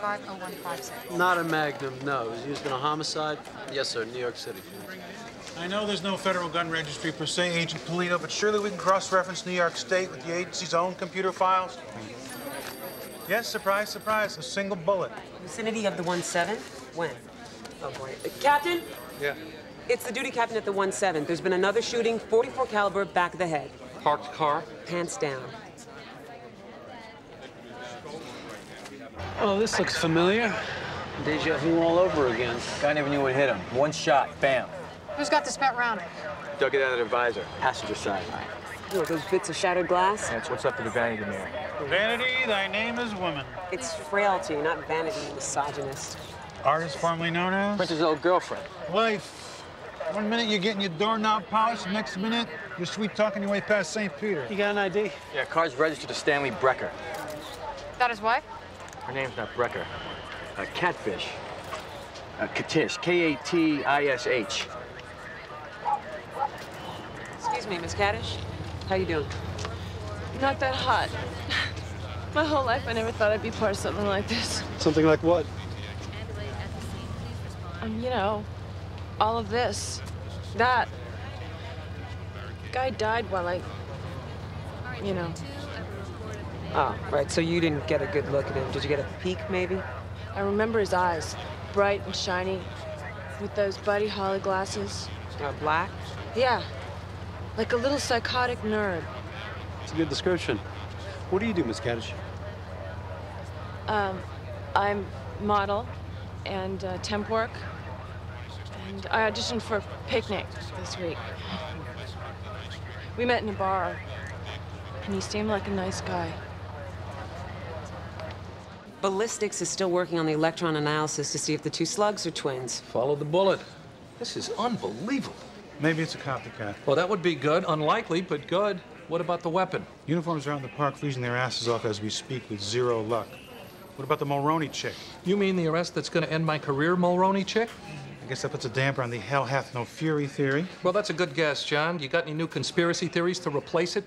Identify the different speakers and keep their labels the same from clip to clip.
Speaker 1: 50156.
Speaker 2: Not a Magnum, no. It was used in a homicide. Yes, sir, New York City.
Speaker 3: I know there's no federal gun registry per se, Agent Polito, but surely we can cross-reference New York State with the agency's own computer files. Yes, surprise, surprise, a single bullet.
Speaker 4: Vicinity of the 1-7? When? Oh, boy. Uh, Captain?
Speaker 3: Yeah.
Speaker 4: It's the duty captain at the 1-7. There's been another shooting, 44 caliber, back of the head.
Speaker 5: Parked car?
Speaker 4: Pants down.
Speaker 2: Oh, this looks familiar. Deja vu all over again.
Speaker 6: Guy never knew what hit him. One shot, bam.
Speaker 1: Who's got the spent round?
Speaker 6: Dug it out of the visor, passenger side.
Speaker 4: Oh, those bits of shattered glass?
Speaker 6: That's what's up to the vanity mirror.
Speaker 3: Vanity, thy name is woman.
Speaker 4: It's frailty, not vanity, misogynist.
Speaker 3: Artist formerly known as?
Speaker 6: Prince's old girlfriend.
Speaker 3: Wife. One minute you're getting your doorknob polished, next minute you're sweet talking your way past St. Peter.
Speaker 2: You got an ID?
Speaker 6: Yeah, car's registered to Stanley Brecker.
Speaker 1: That his wife?
Speaker 6: Her name's not Brecker. Uh, Catfish. Uh, Katish. K-A-T-I-S-H.
Speaker 4: Excuse me, Miss Katish. How you doing?
Speaker 7: Not that hot. My whole life, I never thought I'd be part of something like this.
Speaker 2: Something like what?
Speaker 7: Um, you know, all of this, that. Guy died while I, you know,
Speaker 4: Oh, right, so you didn't get a good look at him. Did you get a peek, maybe?
Speaker 7: I remember his eyes, bright and shiny, with those Buddy Holly glasses.
Speaker 4: Uh, black?
Speaker 7: Yeah, like a little psychotic nerd.
Speaker 2: It's a good description. What do you do, Miss Katish?
Speaker 7: Um, I'm model and uh, temp work, and I auditioned for Picnic this week. We met in a bar, and he seemed like a nice guy.
Speaker 4: Ballistics is still working on the electron analysis to see if the two slugs are twins.
Speaker 5: Follow the bullet. This is unbelievable.
Speaker 3: Maybe it's a copycat.
Speaker 5: Well, that would be good. Unlikely, but good. What about the weapon?
Speaker 3: Uniforms around the park freezing their asses off as we speak with zero luck. What about the Mulroney chick?
Speaker 5: You mean the arrest that's going to end my career, Mulroney chick?
Speaker 3: I guess that puts a damper on the hell hath no fury theory.
Speaker 5: Well, that's a good guess, John. You got any new conspiracy theories to replace it?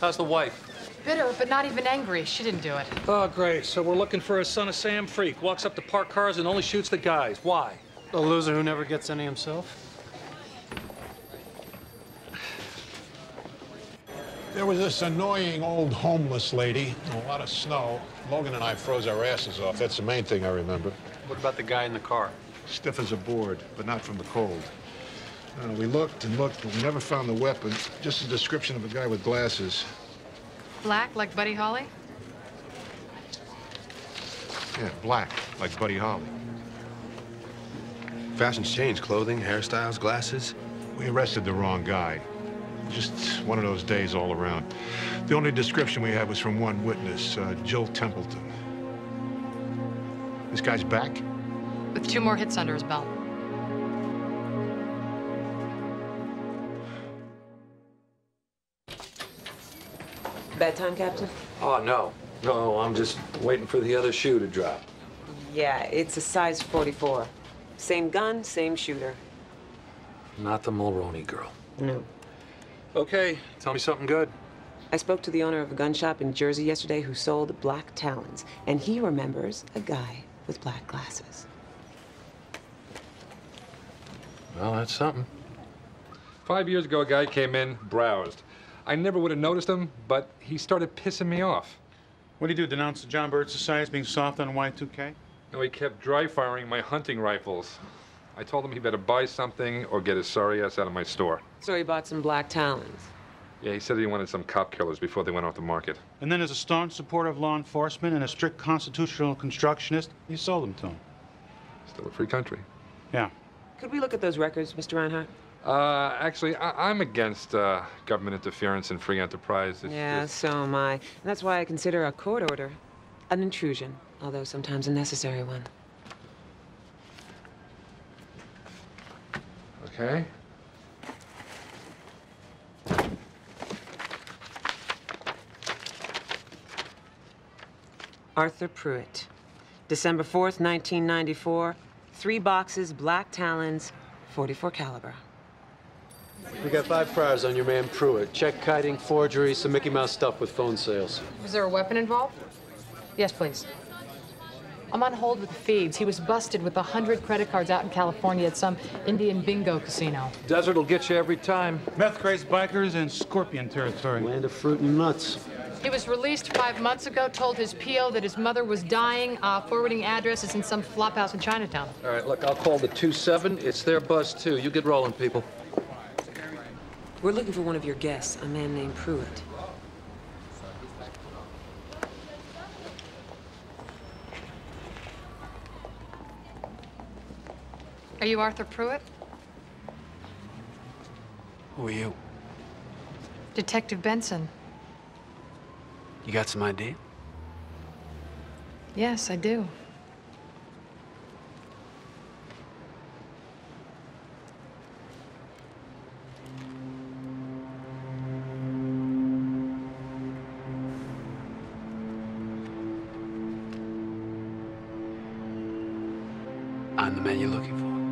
Speaker 5: How's the wife?
Speaker 1: Bitter, but not even angry. She didn't do it.
Speaker 5: Oh, great. So we're looking for a son of Sam freak. Walks up to parked cars and only shoots the guys. Why?
Speaker 2: A loser who never gets any himself?
Speaker 8: There was this annoying old homeless lady, a lot of snow. Logan and I froze our asses off. That's the main thing I remember.
Speaker 2: What about the guy in the car?
Speaker 8: Stiff as a board, but not from the cold. Uh, we looked and looked, but we never found the weapon. Just a description of a guy with glasses.
Speaker 1: Black, like Buddy Holly?
Speaker 8: Yeah, black, like Buddy Holly.
Speaker 9: Fashions change, clothing, hairstyles, glasses.
Speaker 8: We arrested the wrong guy. Just one of those days all around. The only description we had was from one witness, uh, Jill Templeton. This guy's back?
Speaker 1: With two more hits under his belt.
Speaker 4: Bedtime, Captain?
Speaker 5: Oh, no. No, I'm just waiting for the other shoe to drop.
Speaker 4: Yeah, it's a size 44. Same gun, same shooter.
Speaker 5: Not the Mulroney girl.
Speaker 4: No.
Speaker 5: Okay, tell me something good.
Speaker 4: I spoke to the owner of a gun shop in Jersey yesterday who sold black talons, and he remembers a guy with black glasses.
Speaker 5: Well, that's something. Five years ago, a guy came in, browsed. I never would have noticed him, but he started pissing me off.
Speaker 3: What did he do, denounce the John Birch Society as being soft on Y2K?
Speaker 5: No, he kept dry firing my hunting rifles. I told him he better buy something or get his sorry ass out of my store.
Speaker 4: So he bought some black talons.
Speaker 5: Yeah, he said he wanted some cop killers before they went off the market.
Speaker 3: And then as a staunch supporter of law enforcement and a strict constitutional constructionist, you sold them to him.
Speaker 5: Still a free country.
Speaker 3: Yeah.
Speaker 4: Could we look at those records, Mr. Reinhardt?
Speaker 5: Uh, actually, I- I'm against uh, government interference in free enterprise. It's
Speaker 4: yeah,
Speaker 5: just-
Speaker 4: so am I. And that's why I consider a court order an intrusion, although sometimes a necessary one.
Speaker 5: Okay.
Speaker 4: Arthur Pruitt. December 4th, 1994. Three boxes, black talons, 44 caliber.
Speaker 2: We got five priors on your man Pruitt. Check kiting, forgery, some Mickey Mouse stuff with phone sales.
Speaker 1: Was there a weapon involved? Yes, please. I'm on hold with the feeds. He was busted with a hundred credit cards out in California at some Indian bingo casino.
Speaker 6: Desert will get you every time.
Speaker 3: Meth crazed bikers and scorpion territory.
Speaker 2: Land of fruit and nuts.
Speaker 1: He was released five months ago, told his PO that his mother was dying, uh, forwarding addresses in some flophouse in Chinatown.
Speaker 10: All right, look, I'll call the 2-7. It's their buzz, too. You get rolling, people.
Speaker 4: We're looking for one of your guests, a man named Pruitt.
Speaker 1: Are you Arthur Pruitt?
Speaker 11: Who are you?
Speaker 1: Detective Benson.
Speaker 11: You got some idea?
Speaker 1: Yes, I do.
Speaker 11: I'm the man you're looking for.